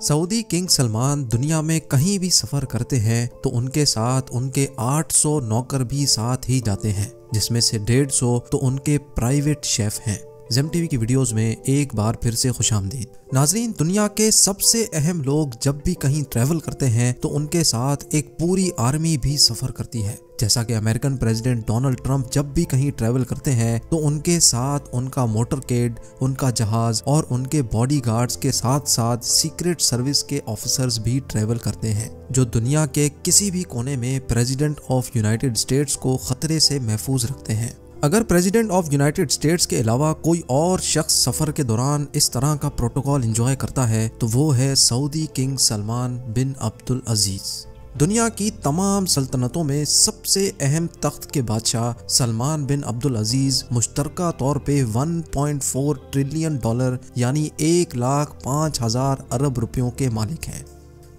سعودی king Salman دنیا میں کہیں بھی سفر کرتے ہیں تو ان کے ساتھ ان کے آٹھ سو نوکر بھی ساتھ ہی جاتے ہیں، جس میں سے ڈیڑھ سو تو ان کے پرائیویٹ شیف ہیں۔ زیم ٹی وی کی ویڈیوز میں ایک بار پھر سے خوش آمدید۔ ناظرین، دنیا کے سب سے اہم لوگ جب بھی کہیں ٹریول کرتے ہیں، تو ان کے ساتھ ایک پوری آرمی بھی سفر کرتی ہے۔ جیسا کہ امریکن پریزیڈنٹ ڈونلڈ ٹرمپ جب بھی کہیں ٹریول کرتے ہیں، تو ان کے ساتھ ان کا موٹر کیڈ ان کا جہاز اور ان کے باڈی گارڈز کے ساتھ ساتھ سیکرٹ سروس کے آفیسرز بھی ٹریول کرتے ہیں۔ جو دنیا کے کسی بھی کونے میں پریزیڈنٹ آف یونائٹڈ اسٹیٹس کو خطرے سے محفوظ رکھتے ہیں۔ اگر پریزیڈنٹ آف یونائٹڈ اسٹیٹس کے علاوہ کوئی اور شخص سفر کے دوران اس طرح کا پروٹوکول انجوائے کرتا ہے، تو وہ ہے سعودی کنگ سلمان بن عبد العزیز دنیا کی تمام سلطنتوں میں سب سے اہم تخت کے بادشاہ سلمان بن عبد العزیز مشترکہ طور پہ 1.4 ٹریلین ڈالر یعنی ایک لاکھ پانچ ہزار ارب روپیوں کے مالک ہیں۔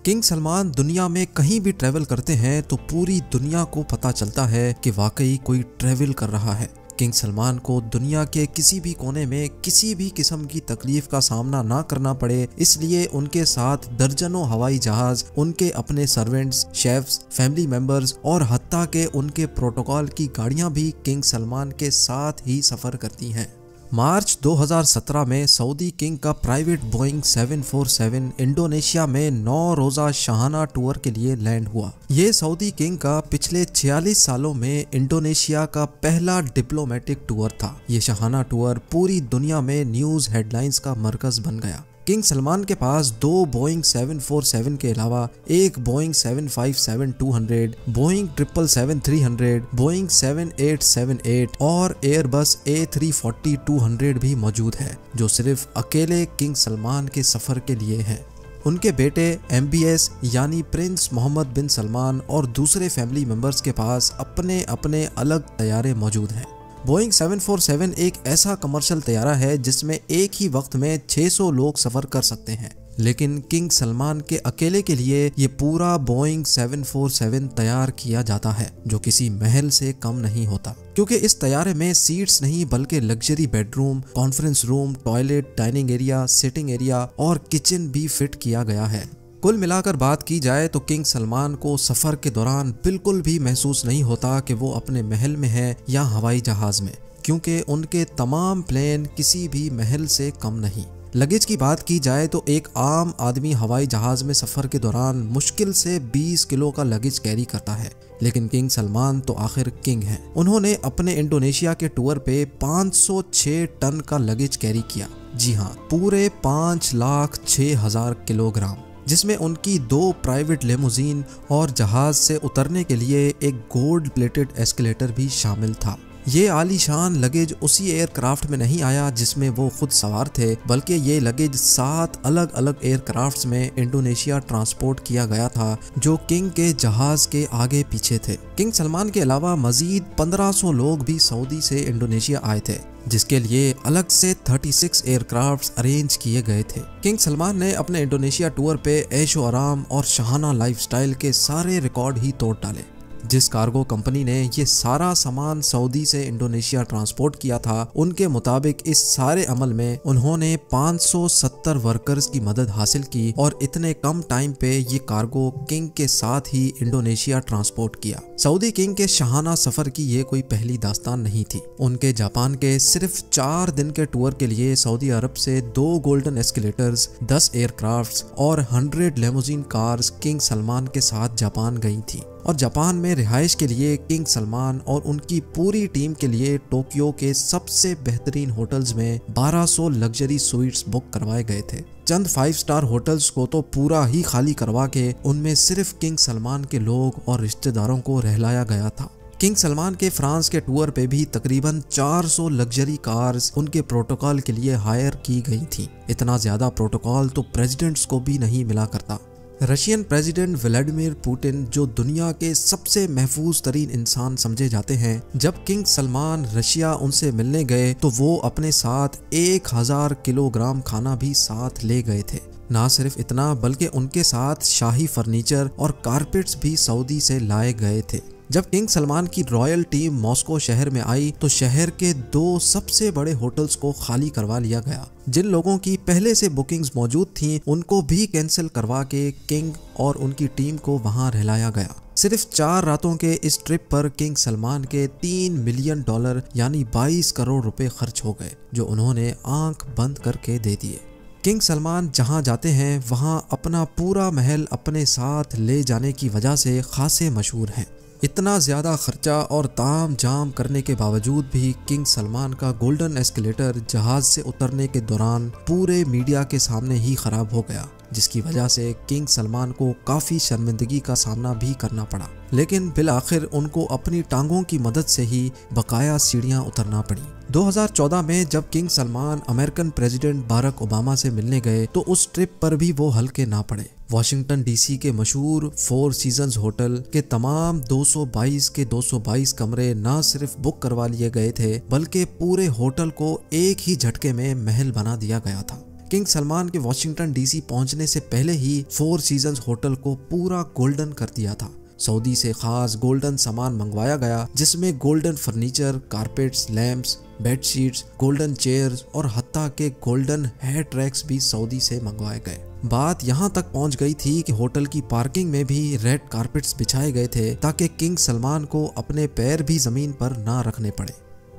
کنگ سلمان دنیا میں کہیں بھی ٹریول کرتے ہیں تو پوری دنیا کو پتا چلتا ہے کہ واقعی کوئی ٹریول کر رہا ہے۔ کنگ سلمان کو دنیا کے کسی بھی کونے میں کسی بھی قسم کی تکلیف کا سامنا نہ کرنا پڑے، اس لیے ان کے ساتھ درجنوں ہوائی جہاز، ان کے اپنے سرونٹس شیفز فیملی ممبرز اور حتیٰ کہ ان کے پروٹوکال کی گاڑیاں بھی کنگ سلمان کے ساتھ ہی سفر کرتی ہیں۔ مارچ دو ہزار سترہ میں سعودی کنگ کا private Boeing seven four seven Indonesia میں نو روزہ شہانہ ٹور کے لیے لینڈ ہوا۔ یہ سعودی کنگ کا پچھلے چھیالیس سالوں میں انڈونیشیا کا پہلا ڈپلومیٹک ٹور تھا۔ یہ شہانہ ٹور پوری دنیا میں نیوز ہیڈ لائنز کا مرکز بن گیا۔ کنگ سلمان کے پاس دو بوئنگ سیون فور سیون کے علاوہ ایک Boeing seven five seven two hundred, Boeing triple seven three hundred, Boeing seven eight seven eight اور Airbus A three forty two hundred بھی موجود ہے جو صرف اکیلے کنگ سلمان کے سفر کے لیے ہیں۔ ان کے بیٹے ایم بی ایس یعنی پرنس محمد بن سلمان اور دوسرے فیملی ممبرز کے پاس اپنے اپنے الگ طیارے موجود ہیں۔ بوئنگ 747 ایک ایسا کمرشل طیارہ ہے جس میں ایک ہی وقت میں 600 لوگ سفر کر سکتے ہیں۔ لیکن کنگ سلمان کے اکیلے کے لیے یہ پورا بوئنگ 747 تیار کیا جاتا ہے، جو کسی محل سے کم نہیں ہوتا۔ کیونکہ اس طیارے میں سیٹس نہیں بلکہ luxury bedroom conference room toilet dining area sitting area اور کچن بھی فٹ کیا گیا ہے۔ کل ملا کر بات کی جائے تو کنگ سلمان کو سفر کے دوران بالکل بھی محسوس نہیں ہوتا کہ وہ اپنے محل میں ہے یا ہوائی جہاز میں، کیونکہ ان کے تمام پلین کسی بھی محل سے کم نہیں۔ لگیج کی بات کی جائے تو ایک عام آدمی ہوائی جہاز میں سفر کے دوران مشکل سے بیس کلو کا لگیج کیری کرتا ہے۔ لیکن کنگ سلمان تو آخر کنگ ہیں۔ انہوں نے اپنے انڈونیشیا کے ٹور پہ پانچ سو چھ ٹن کا لگیج کیری کیا۔ جی ہاں پورے پانچ لاکھ چھ ہزار کلو گرام۔ جس میں ان کی دو پرائیویٹ لیموزین اور جہاز سے اترنے کے لیے ایک گولڈ پلیٹڈ ایسکلیٹر بھی شامل تھا۔ یہ عالی شان لگیج اسی ایئر کرافٹ میں نہیں آیا جس میں وہ خود سوار تھے، بلکہ یہ لگیج سات الگ الگ ایئر کرافٹس میں انڈونیشیا ٹرانسپورٹ کیا گیا تھا، جو کنگ کے جہاز کے آگے پیچھے تھے۔ کنگ سلمان کے علاوہ مزید پندرہ سو لوگ بھی سعودی سے انڈونیشیا آئے تھے۔ جس کے لیے الگ سے 36 ایئر کرافٹس ارینج کیے گئے تھے۔ کنگ سلمان نے اپنے انڈونیشیا ٹور پہ ایش و آرام اور شہانہ لائف سٹائل کے سارے ریکارڈ ہی توڑ ڈالے۔ جس کارگو کمپنی نے یہ سارا سامان سعودی سے انڈونیشیا ٹرانسپورٹ کیا تھا، ان کے مطابق اس سارے عمل میں انہوں نے پانچ سو ستر ورکرز کی مدد حاصل کی اور اتنے کم ٹائم پہ یہ کارگو کنگ کے ساتھ ہی انڈونیشیا ٹرانسپورٹ کیا۔ سعودی کنگ کے شہانہ سفر کی یہ کوئی پہلی داستان نہیں تھی۔ ان کے جاپان کے صرف چار دن کے ٹور کے لیے سعودی عرب سے دو گولڈن ایسکیلیٹرز دس ایئر کرافٹس اور hundred limousine cars king Salman کے ساتھ جاپان گئی تھی اور جاپان میں رہائش کے لیے کنگ سلمان اور ان کی پوری ٹیم کے لیے ٹوکیو کے سب سے بہترین ہوٹلز میں بارہ سو لگژری سویٹس بک کروائے گئے تھے۔ چند فائیو سٹار ہوٹلز کو تو پورا ہی خالی کروا کے ان میں صرف کنگ سلمان کے لوگ اور رشتہ داروں کو رہلایا گیا تھا۔ کنگ سلمان کے فرانس کے ٹور پہ بھی تقریباً چار سو لگژری کارز ان کے پروٹوکال کے لیے ہائر کی گئی تھیں۔ اتنا زیادہ پروٹوکال تو پریزیڈنٹس کو بھی نہیں ملا کرتا۔ رشین پریزیڈنٹ ولیڈیمیر پوٹن جو دنیا کے سب سے محفوظ ترین انسان سمجھے جاتے ہیں۔ جب کنگ سلمان رشیا ان سے ملنے گئے تو وہ اپنے ساتھ ایک ہزار کلو گرام کھانا بھی ساتھ لے گئے تھے۔ نہ صرف اتنا، بلکہ ان کے ساتھ شاہی فرنیچر اور کارپیٹس بھی سعودی سے لائے گئے تھے۔ جب کنگ سلمان کی رائل ٹیم ماسکو شہر میں آئی تو شہر کے دو سب سے بڑے ہوٹلز کو خالی کروا لیا گیا۔ جن لوگوں کی پہلے سے بکنگز موجود تھیں، ان کو بھی کینسل کروا کے کنگ اور ان کی ٹیم کو وہاں رہلایا گیا۔ صرف چار راتوں کے اس ٹرپ پر کنگ سلمان کے تین ملین ڈالر یعنی بائیس کروڑ روپے خرچ ہو گئے، جو انہوں نے آنکھ بند کر کے دے دیے۔ کنگ سلمان جہاں جاتے ہیں، وہاں اپنا پورا محل اپنے ساتھ لے جانے کی وجہ سے خاصے مشہور ہیں۔ اتنا زیادہ خرچہ اور تام جام کرنے کے باوجود بھی کنگ سلمان کا گولڈن ایسکلیٹر جہاز سے اترنے کے دوران پورے میڈیا کے سامنے ہی خراب ہو گیا، جس کی وجہ سے کنگ سلمان کو کافی شرمندگی کا سامنا بھی کرنا پڑا۔ لیکن بالآخر ان کو اپنی ٹانگوں کی مدد سے ہی بقایا سیڑھیاں اترنا پڑیں۔ دو ہزار چودہ میں جب king Salman American president Barack Obama سے ملنے گئے تو اس ٹرپ پر بھی وہ ہلکے نہ پڑے۔ واشنگٹن ڈی سی کے مشہور فور سیزنز ہوٹل کے تمام دو سو بائیس کے دو سو بائیس کمرے نہ صرف بک کروا لیے گئے تھے، بلکہ پورے ہوٹل کو ایک ہی جھٹکے میں محل بنا دیا گیا تھا۔ کنگ سلمان کے واشنگٹن ڈی سی پہنچنے سے پہلے ہی فور سیزنز ہوٹل کو پورا گولڈن کر دیا تھا۔ سعودی سے خاص گولڈن سامان منگوایا گیا، جس میں golden furniture, carpets, lamps, bed sheets, golden chairs اور حتیٰ کے گولڈن ہیئر ٹریکس بھی سعودی سے منگوائے گئے۔ بات یہاں تک پہنچ گئی تھی کہ ہوٹل کی پارکنگ میں بھی ریڈ کارپیٹس بچھائے گئے تھے تاکہ کنگ سلمان کو اپنے پیر بھی زمین پر نہ رکھنے پڑے۔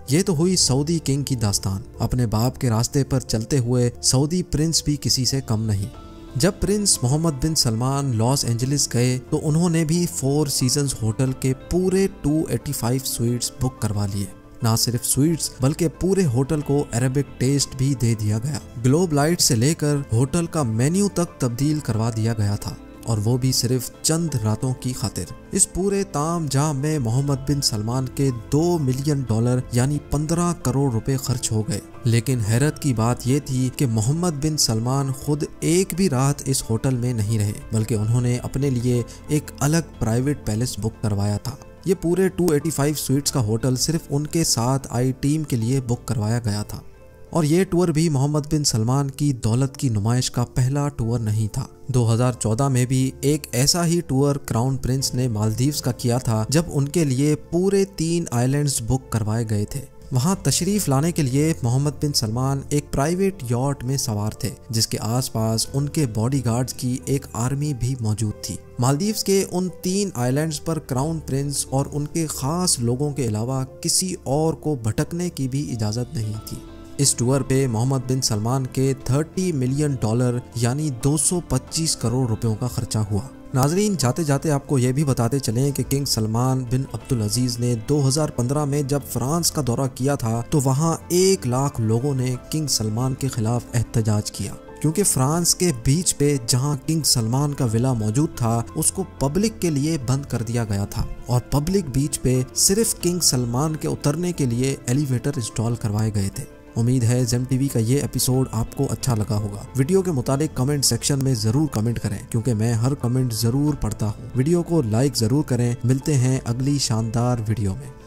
یہ تو ہوئی سعودی کنگ کی داستان۔ اپنے باپ کے راستے پر چلتے ہوئے سعودی پرنس بھی کسی سے کم نہیں۔ جب prince Mohammed bin Salman Los Angeles گئے تو انہوں نے بھی فور سیزنز ہوٹل کے پورے 285 سویٹس بک کروا لیے۔ نہ صرف سویٹس بلکہ پورے ہوٹل کو عربک ٹیسٹ بھی دے دیا گیا۔ گلوب لائٹ سے لے کر ہوٹل کا مینیو تک تبدیل کروا دیا گیا تھا۔ اور وہ بھی صرف چند راتوں کی خاطر۔ اس پورے تام جام میں محمد بن سلمان کے دو ملین ڈالر یعنی پندرہ کروڑ روپے خرچ ہو گئے۔ لیکن حیرت کی بات یہ تھی کہ محمد بن سلمان خود ایک بھی رات اس ہوٹل میں نہیں رہے، بلکہ انہوں نے اپنے لیے ایک الگ پرائیویٹ پیلس بک کروایا تھا۔ یہ پورے 285 سویٹس کا ہوٹل صرف ان کے ساتھ آئی ٹیم کے لیے بک کروایا گیا تھا۔ اور یہ ٹور بھی محمد بن سلمان کی دولت کی نمائش کا پہلا ٹور نہیں تھا۔ دو ہزار چودہ میں بھی ایک ایسا ہی ٹور کراؤن پرنس نے مالدیوز کا کیا تھا جب ان کے لیے پورے تین آئیلینڈز بک کروائے گئے تھے۔ وہاں تشریف لانے کے لیے محمد بن سلمان ایک پرائیویٹ یارٹ میں سوار تھے، جس کے آس پاس ان کے باڈی گارڈز کی ایک آرمی بھی موجود تھی۔ مالدیوز کے ان تین آئیلینڈز پر کراؤن پرنس اور ان کے خاص لوگوں کے علاوہ کسی اور کو بھٹکنے کی بھی اجازت نہیں تھی۔ اس ٹور پہ محمد بن سلمان کے 30 ملین ڈالر یعنی دو سو پچیس کروڑ روپیوں کا خرچہ ہوا۔ ناظرین، جاتے جاتے آپ کو یہ بھی بتاتے چلیں کہ کنگ سلمان بن عبدالعزیز نے دو ہزار پندرہ میں جب فرانس کا دورہ کیا تھا، تو وہاں ایک لاکھ لوگوں نے کنگ سلمان کے خلاف احتجاج کیا۔ کیونکہ فرانس کے بیچ پہ جہاں کنگ سلمان کا ولا موجود تھا، اس کو پبلک کے لیے بند کر دیا گیا تھا۔ اور پبلک بیچ پہ صرف کنگ سلمان کے اترنے کے لیے ایلیویٹر انسٹال کروائے گئے تھے۔ امید ہے زیم ٹی وی کا یہ ایپیسوڈ آپ کو اچھا لگا ہوگا۔ ویڈیو کے متعلق کمنٹ سیکشن میں ضرور کمنٹ کریں، کیونکہ میں ہر کمنٹ ضرور پڑھتا ہوں۔ ویڈیو کو لائک ضرور کریں۔ ملتے ہیں اگلی شاندار ویڈیو میں۔